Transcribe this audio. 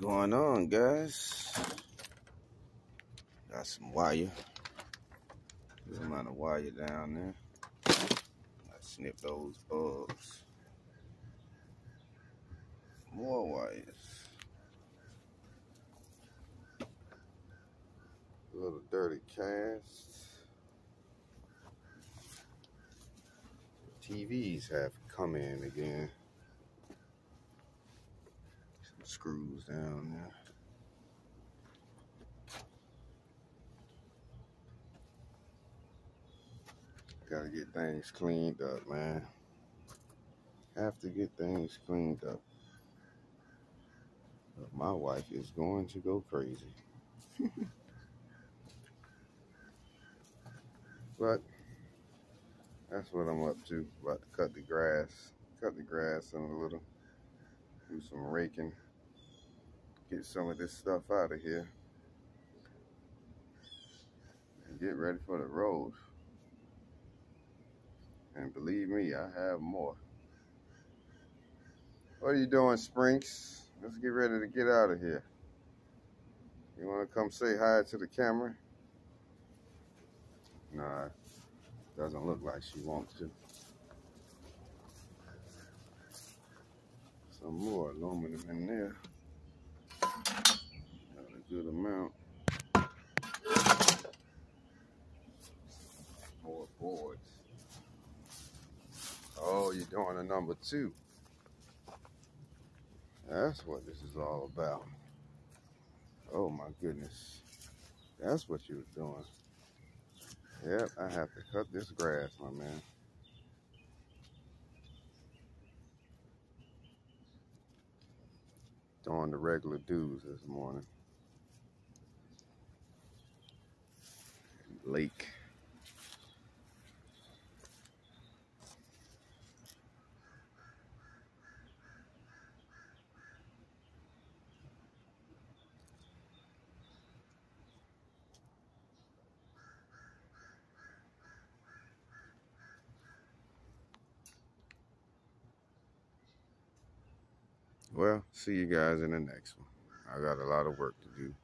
Going on, guys? Got some wire. A amount of wire down there. I snip those bugs. More wires. A little dirty cast. TVs have come in again. Screws down there. Gotta get things cleaned up, man. Have to get things cleaned up. But my wife is going to go crazy. but that's what I'm up to. About to cut the grass. Cut the grass in a little. Do some raking. Get some of this stuff out of here. And get ready for the road. And believe me, I have more. What are you doing, Sprinks? Let's get ready to get out of here. You want to come say hi to the camera? Nah, doesn't look like she wants to. Some more aluminum in there. Good amount. More boards. Oh, you're doing a number two. That's what this is all about. Oh my goodness. That's what you were doing. Yep, I have to cut this grass, my man. Doing the regular dues this morning. Lake. Well, see you guys in the next one. I got a lot of work to do.